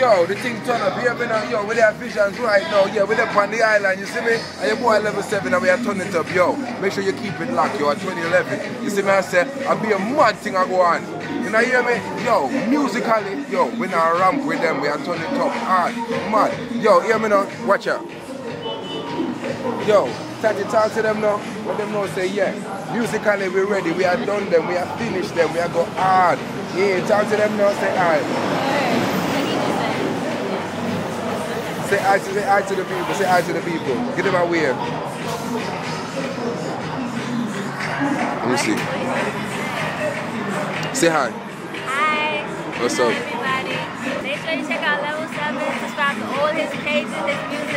Yo, the thing turn up here, man. Yo, with their visions right now. Yeah, we're up on the island, you see me? And your boy level 7 and we are turning it up. Yo, make sure you keep it locked, yo, at 2011. You see me? I said, I'll be a mad thing I go on. You know, hear me? Yo, musically, yo, we not ramp with them. We are turning it up hard, mad. Yo, hear me now? Watch out. Yo, start to talk to them now. Let them know, say, yeah, musically we're ready. We are done them. We are finished them. We are go hard. Yeah, talk to them now. Say, all right. Say hi to, say hi to the people. Say hi to the people. Get them a wave. Let me see. Say hi. Hi. What's Hello, up? everybody. Make sure you check out Level 7. Subscribe to all his pages, his music.